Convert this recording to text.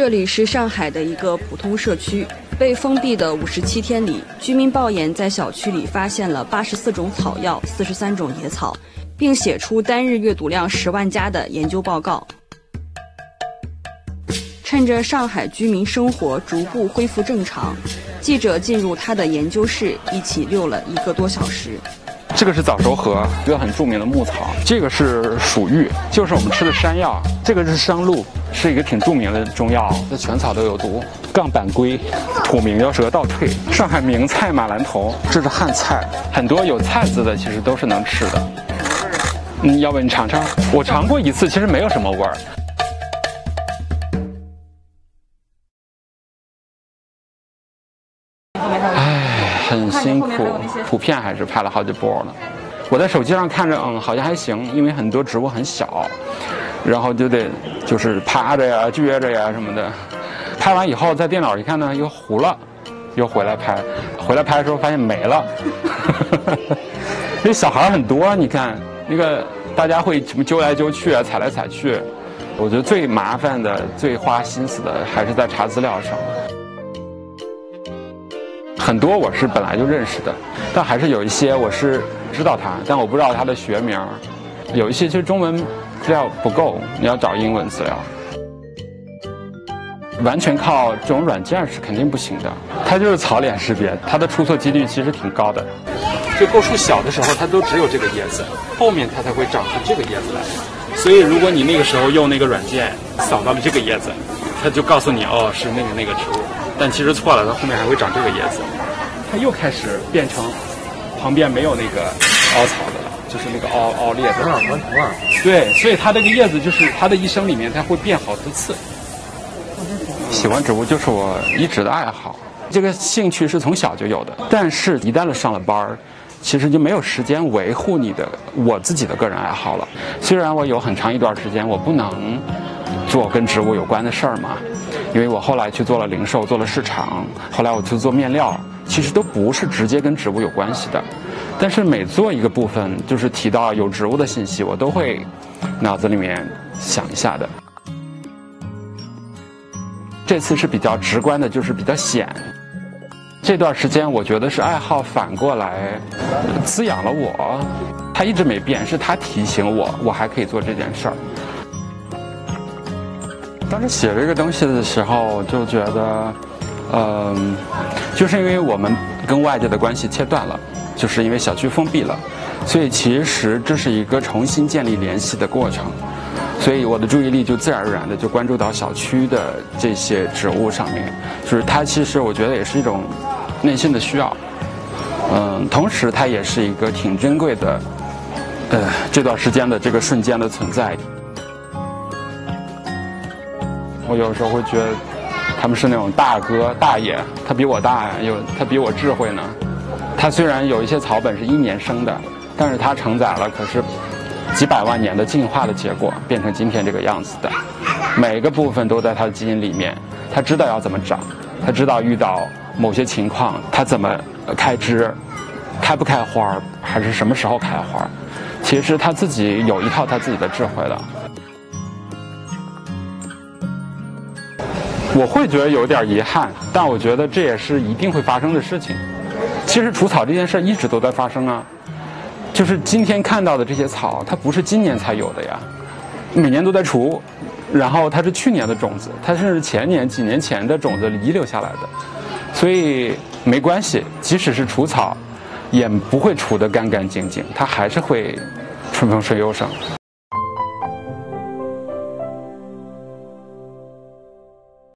这里是上海的一个普通社区，被封闭的五十七天里，居民报言在小区里发现了八十四种草药、四十三种野草，并写出单日阅读量十万加的研究报告。趁着上海居民生活逐步恢复正常，记者进入他的研究室，一起溜了一个多小时。这个是早熟禾，一个很著名的牧草。这个是鼠芋，就是我们吃的山药。这个是商鹿，是一个挺著名的中药。这全草都有毒。杠板龟，土名叫蛇倒退。上海名菜马兰头，这是汉菜，很多有菜字的其实都是能吃的。嗯，要不你尝尝？我尝过一次，其实没有什么味儿。唉，很辛苦，图片还是拍了好几波了。我在手机上看着，嗯，好像还行，因为很多植物很小，然后就得就是趴着呀、撅着呀什么的。拍完以后，在电脑一看呢，又糊了，又回来拍。回来拍的时候发现没了。哈哈哈那小孩很多，你看那个大家会什么揪来揪去啊，踩来踩去。我觉得最麻烦的、最花心思的还是在查资料上。很多我是本来就认识的，但还是有一些我是知道他，但我不知道他的学名。有一些其实中文资料不够，你要找英文资料。完全靠这种软件是肯定不行的，它就是草脸识别，它的出错几率其实挺高的。就构树小的时候，它都只有这个叶子，后面它才会长出这个叶子来。所以如果你那个时候用那个软件扫到了这个叶子，它就告诉你哦是那个那个植物，但其实错了，它后面还会长这个叶子。它又开始变成旁边没有那个凹槽的，就是那个凹凹裂的。环图啊。对，所以它这个叶子就是它的一生里面它会变好多次。喜欢植物就是我一直的爱好，这个兴趣是从小就有的。但是，一旦了上了班儿，其实就没有时间维护你的我自己的个人爱好了。虽然我有很长一段时间我不能做跟植物有关的事儿嘛，因为我后来去做了零售，做了市场，后来我去做面料，其实都不是直接跟植物有关系的。但是每做一个部分，就是提到有植物的信息，我都会脑子里面想一下的。这次是比较直观的，就是比较显。这段时间我觉得是爱好反过来滋养了我，它一直没变，是它提醒我，我还可以做这件事儿。当时写这个东西的时候，就觉得，嗯，就是因为我们跟外界的关系切断了，就是因为小区封闭了，所以其实这是一个重新建立联系的过程。所以我的注意力就自然而然的就关注到小区的这些植物上面，就是它其实我觉得也是一种内心的需要，嗯，同时它也是一个挺珍贵的，呃，这段时间的这个瞬间的存在。我有时候会觉得他们是那种大哥大爷，他比我大呀，有他比我智慧呢。他虽然有一些草本是一年生的，但是它承载了可是。几百万年的进化的结果，变成今天这个样子的，每个部分都在它的基因里面。它知道要怎么长，它知道遇到某些情况它怎么开枝，开不开花，还是什么时候开花。其实它自己有一套它自己的智慧的。我会觉得有点遗憾，但我觉得这也是一定会发生的事情。其实除草这件事一直都在发生啊。就是今天看到的这些草，它不是今年才有的呀，每年都在除，然后它是去年的种子，它甚至前年、几年前的种子遗留下来的，所以没关系，即使是除草，也不会除得干干净净，它还是会春风顺又生。